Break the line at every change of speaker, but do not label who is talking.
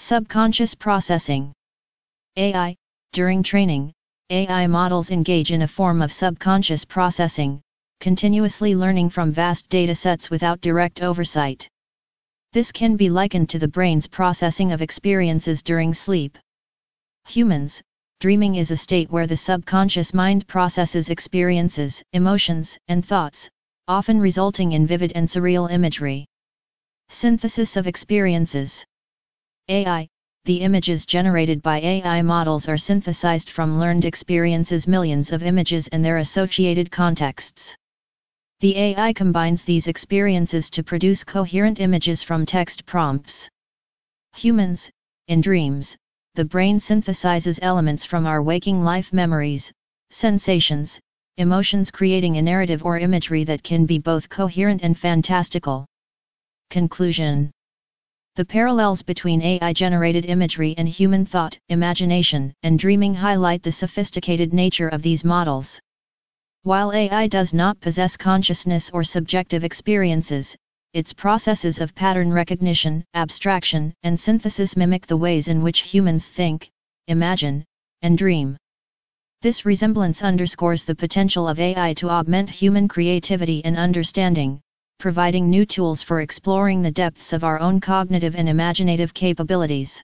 Subconscious processing. AI, during training, AI models engage in a form of subconscious processing, continuously learning from vast datasets without direct oversight. This can be likened to the brain's processing of experiences during sleep. Humans, dreaming is a state where the subconscious mind processes experiences, emotions, and thoughts, often resulting in vivid and surreal imagery. Synthesis of experiences. AI, the images generated by AI models are synthesized from learned experiences millions of images and their associated contexts. The AI combines these experiences to produce coherent images from text prompts. Humans, in dreams, the brain synthesizes elements from our waking life memories, sensations, emotions creating a narrative or imagery that can be both coherent and fantastical. Conclusion The parallels between AI-generated imagery and human thought, imagination, and dreaming highlight the sophisticated nature of these models. While AI does not possess consciousness or subjective experiences, its processes of pattern recognition, abstraction, and synthesis mimic the ways in which humans think, imagine, and dream. This resemblance underscores the potential of AI to augment human creativity and understanding, providing new tools for exploring the depths of our own cognitive and imaginative capabilities.